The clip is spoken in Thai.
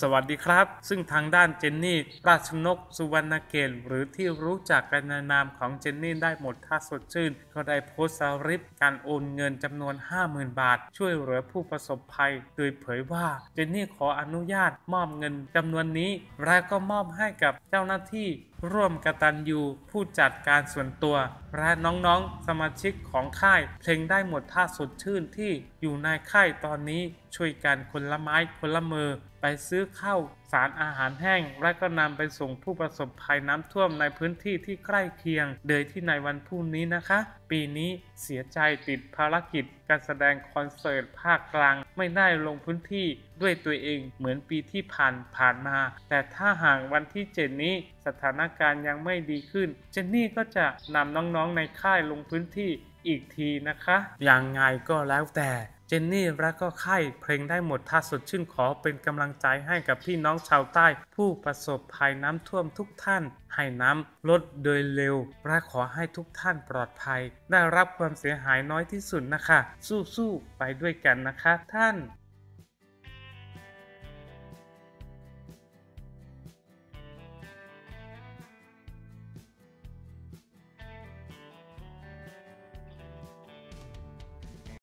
สวัสดีครับ ซึ่งทางด้านเจนนี่ราชนกสุวรรณเกตหรือที่รู้จักกันในนามของเจนนี่ได้หมดท่าสดชื่น ก็ได้โพสต์สลิปการโอนเงินจำนวน 50,000 บาท ช่วยเหลือผู้ประสบภัย โดยเผยว่าเจนนี่ขออนุญาตมอบเงินจำนวนนี้ และก็มอบให้กับเจ้าหน้าที่ร่วมกตันยูผู้จัดการส่วนตัวและน้องๆ สมาชิกของค่าย เพลงได้หมดท่าสดชื่นที่อยู่ในค่ายตอนนี้ช่วยกันคนละไม้คนละมือ ไปซื้อข้าวสารอาหารแห้ง และก็นำไปส่งผู้ประสบภัยน้ำท่วมในพื้นที่ที่ใกล้เคียง โดยที่ในวันพรุ่งนี้นะคะ ปีนี้เสียใจติดภารกิจ การแสดงคอนเสิร์ตภาคกลาง ไม่ได้ลงพื้นที่ด้วยตัวเองเหมือนปีที่ผ่านผ่านมา แต่ถ้าห่างวันที่เจ็ดนี้สถานการณ์ยังไม่ดีขึ้น เจนนี่ก็จะนำน้องๆในค่ายลงพื้นที่ อีกทีนะคะ อย่างไงก็แล้วแต่เจนนี่และก็ค่ายเพลงได้หมดท่าสดชื่นขอเป็นกำลังใจให้กับพี่น้องชาวใต้ ผู้ประสบภัยน้ำท่วมทุกท่าน ให้น้ำลดโดยเร็วและขอให้ทุกท่านปลอดภัย ได้รับความเสียหายน้อยที่สุดนะคะ สู้ๆไปด้วยกันนะคะ ท่าน